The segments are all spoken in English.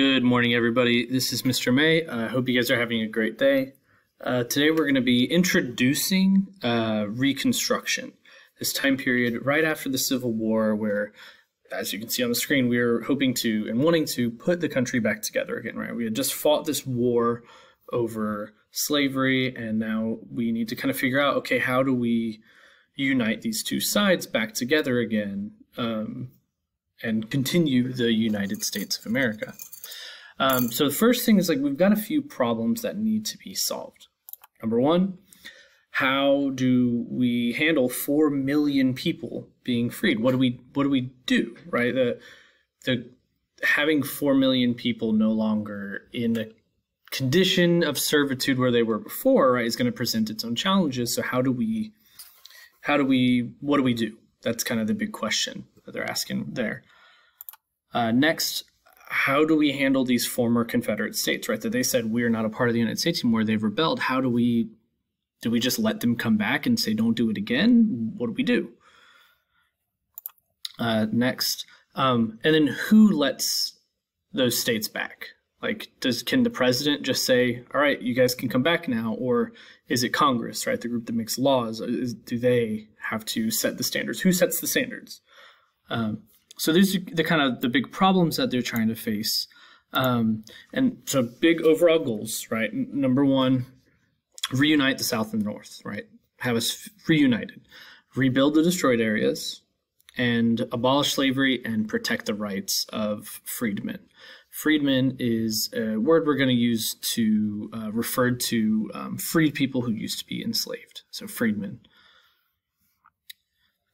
Good morning, everybody. This is Mr. May. I uh, hope you guys are having a great day. Uh, today, we're going to be introducing uh, Reconstruction, this time period right after the Civil War, where, as you can see on the screen, we are hoping to and wanting to put the country back together again, right? We had just fought this war over slavery, and now we need to kind of figure out okay, how do we unite these two sides back together again um, and continue the United States of America? Um, so the first thing is like we've got a few problems that need to be solved. Number one, how do we handle four million people being freed? What do we what do we do? Right, the the having four million people no longer in a condition of servitude where they were before, right, is going to present its own challenges. So how do we how do we what do we do? That's kind of the big question that they're asking there. Uh, next, how do we handle these former Confederate states, right? That they said we're not a part of the United States anymore. They've rebelled. How do we do we just let them come back and say don't do it again? What do we do? Uh, next, um, and then who lets those states back? Like, does can the president just say, "All right, you guys can come back now," or is it Congress, right, the group that makes laws? Is, do they have to set the standards? Who sets the standards? Um, so these are the kind of the big problems that they're trying to face. Um, and so big overall goals, right? Number one, reunite the South and the North, right? Have us reunited, rebuild the destroyed areas, and abolish slavery and protect the rights of freedmen. Freedmen is a word we're going to use to uh, refer to um, freed people who used to be enslaved. So freedmen.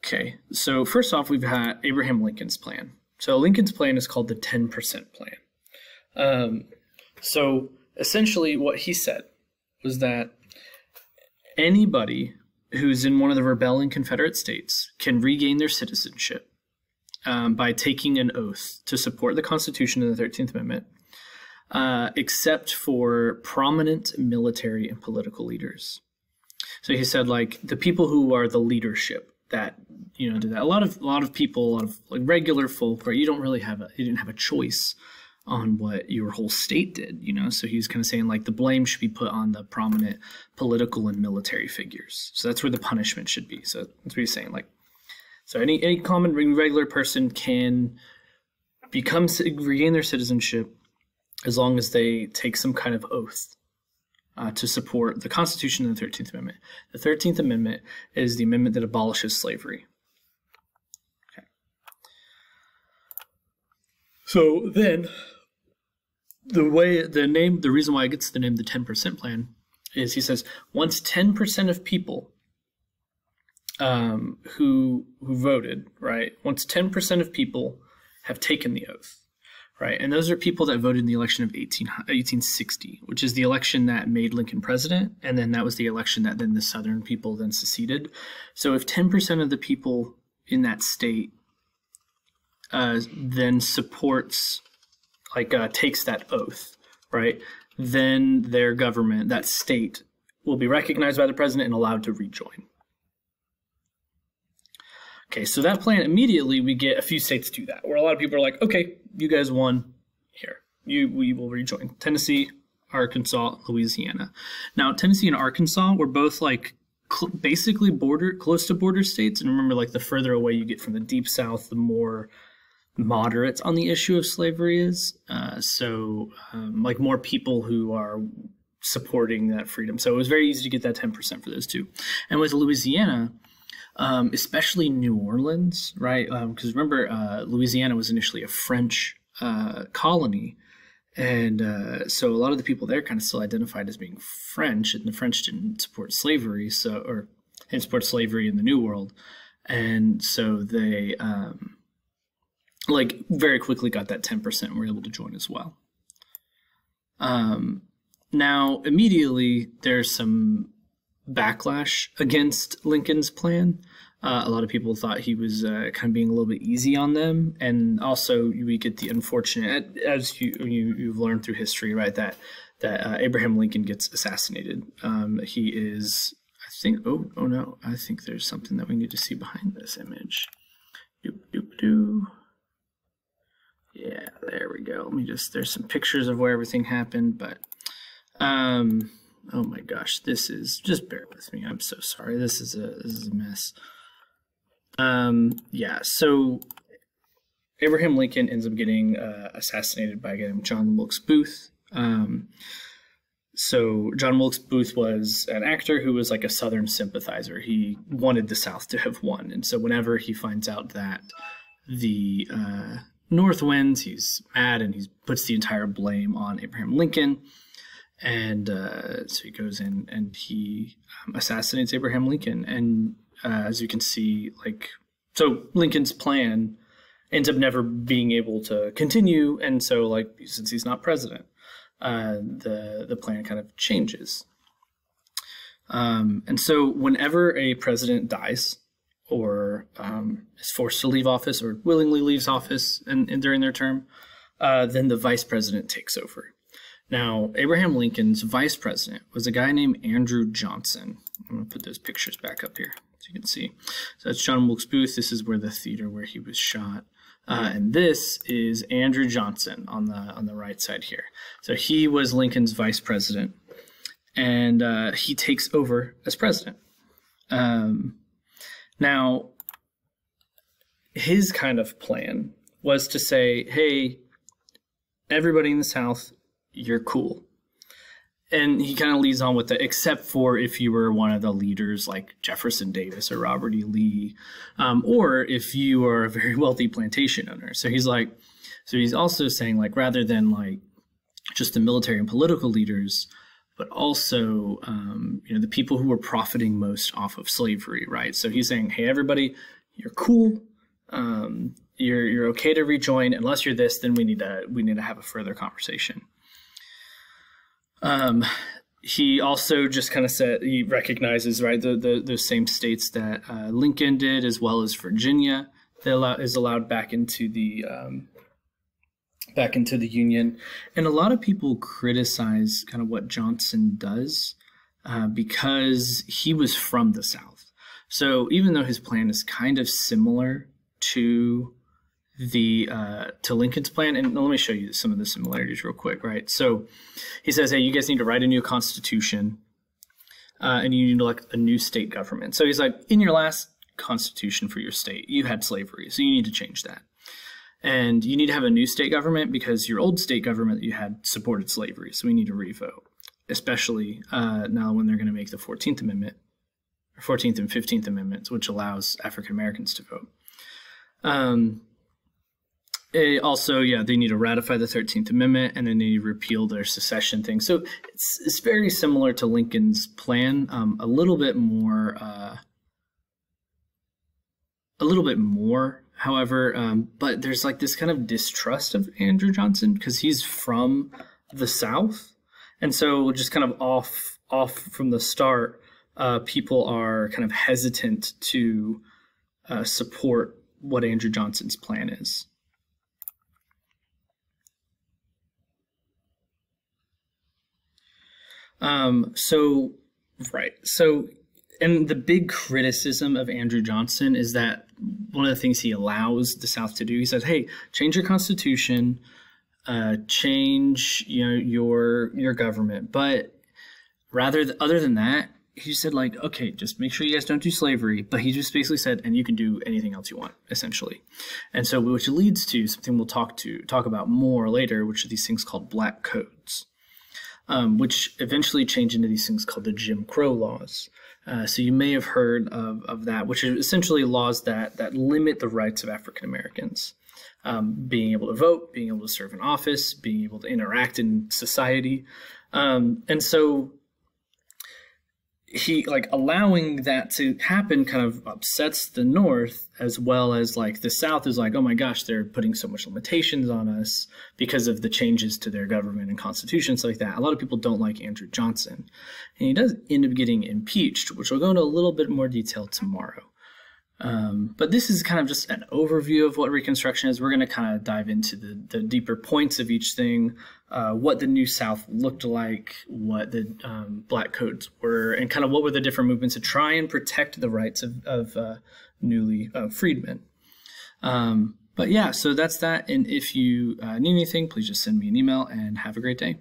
Okay, so first off, we've had Abraham Lincoln's plan. So Lincoln's plan is called the 10% plan. Um, so essentially, what he said was that anybody who's in one of the rebelling Confederate states can regain their citizenship um, by taking an oath to support the Constitution and the 13th Amendment, uh, except for prominent military and political leaders. So he said, like, the people who are the leadership that you know do that. A lot of a lot of people, a lot of like regular folk, right? You don't really have a you didn't have a choice on what your whole state did, you know. So he was kind of saying like the blame should be put on the prominent political and military figures. So that's where the punishment should be. So that's what he's saying. Like, so any any common regular person can become regain their citizenship as long as they take some kind of oath uh, to support the Constitution and the 13th Amendment. The 13th Amendment is the amendment that abolishes slavery. Okay. So then, the way the name, the reason why it gets the name the 10% plan is he says once 10% of people um, who who voted, right? Once 10% of people have taken the oath, right? And those are people that voted in the election of 18, 1860, which is the election that made Lincoln president. And then that was the election that then the Southern people then seceded. So if 10% of the people in that state uh, then supports, like, uh, takes that oath, right? Then their government, that state, will be recognized by the president and allowed to rejoin. Okay, so that plan immediately we get a few states do that, where a lot of people are like, okay, you guys won here. You we will rejoin. Tennessee, Arkansas, Louisiana. Now, Tennessee and Arkansas were both like basically border close to border states, and remember, like the further away you get from the deep south, the more moderate on the issue of slavery is. Uh, so, um, like more people who are supporting that freedom. So it was very easy to get that 10% for those two. And with Louisiana, um, especially New Orleans, right? Because um, remember, uh, Louisiana was initially a French uh, colony. And uh, so a lot of the people there kind of still identified as being French, and the French didn't support slavery, so or didn't support slavery in the New World, and so they um, like very quickly got that ten percent and were able to join as well. Um, now immediately there's some backlash against Lincoln's plan. Uh, a lot of people thought he was uh, kind of being a little bit easy on them, and also we get the unfortunate, as you, you have learned through history, right? That that uh, Abraham Lincoln gets assassinated. Um, he is, I think. Oh, oh no! I think there's something that we need to see behind this image. Doop doop doo. yeah, there we go. Let me just, there's some pictures of where everything happened, but, um, oh my gosh, this is, just bear with me. I'm so sorry. This is a, this is a mess. Um, yeah, so Abraham Lincoln ends up getting uh, assassinated by again John Wilkes Booth. Um, so John Wilkes Booth was an actor who was like a Southern sympathizer. He wanted the South to have won, and so whenever he finds out that the uh, North wins, he's mad and he puts the entire blame on Abraham Lincoln. And uh, so he goes in and he um, assassinates Abraham Lincoln. And uh, as you can see, like, so Lincoln's plan ends up never being able to continue. And so, like, since he's not president, uh, the the plan kind of changes. Um, and so, whenever a president dies or um, is forced to leave office or willingly leaves office and, and during their term, uh, then the vice president takes over. Now, Abraham Lincoln's vice president was a guy named Andrew Johnson. I'm going to put those pictures back up here you can see. So that's John Wilkes Booth. This is where the theater where he was shot. Uh, and this is Andrew Johnson on the on the right side here. So he was Lincoln's vice president, and uh, he takes over as president. Um, now, his kind of plan was to say, "Hey, everybody in the South, you're cool." And he kind of leads on with the except for if you were one of the leaders like Jefferson Davis or Robert E. Lee, um, or if you are a very wealthy plantation owner. So he's like, so he's also saying like rather than like just the military and political leaders, but also um, you know the people who were profiting most off of slavery, right? So he's saying, hey everybody, you're cool. Um, you're you're okay to rejoin. Unless you're this, then we need to we need to have a further conversation. Um, he also just kind of said he recognizes right the, the same states that uh, Lincoln did, as well as Virginia, that allow, is allowed back into the um, back into the Union. And a lot of people criticize kind of what Johnson does uh, because he was from the South. So even though his plan is kind of similar to the uh, to Lincoln's plan, and let me show you some of the similarities real quick. Right, so he says, "Hey, you guys need to write a new constitution, uh, and you need to elect a new state government." So he's like, "In your last constitution for your state, you had slavery, so you need to change that, and you need to have a new state government because your old state government that you had supported slavery, so we need to revote, especially uh, now when they're going to make the Fourteenth Amendment, Fourteenth and Fifteenth Amendments, which allows African Americans to vote." Um, also, yeah, they need to ratify the 13th Amendment and then they need to repeal their secession thing. So it's, it's very similar to Lincoln's plan, um, a little bit more, uh, a little bit more, however, um, but there's like this kind of distrust of Andrew Johnson because he's from the South. And so just kind of off, off from the start, uh, people are kind of hesitant to uh, support what Andrew Johnson's plan is. Um, so, right. So, and the big criticism of Andrew Johnson is that one of the things he allows the South to do, he says, "Hey, change your constitution, uh, change you know your your government," but rather th- other than that, he said like, "Okay, just make sure you guys don't do slavery." But he just basically said, "And you can do anything else you want," essentially. And so, which leads to something we'll talk to talk about more later, which are these things called black codes um, which eventually change into these things called the Jim Crow laws. Uh, so you may have heard of, of that, which are essentially laws that that limit the rights of African Americans, um, being able to vote, being able to serve in office, being able to interact in society, um, and so he like allowing that to happen kind of upsets the north as well as like the south is like oh my gosh they're putting so much limitations on us because of the changes to their government and constitutions like that. A lot of people don't like andrew johnson. And he does end up getting impeached which we'll go into a little bit more detail tomorrow um, but this is kind of just an overview of what Reconstruction is. We're going to kind of dive into the, the deeper points of each thing, uh, what the New South looked like, what the um, Black Codes were, and kind of what were the different movements to try and protect the rights of, of uh, newly uh, freedmen. Um, but yeah, so that's that. And if you uh, need anything, please just send me an email and have a great day.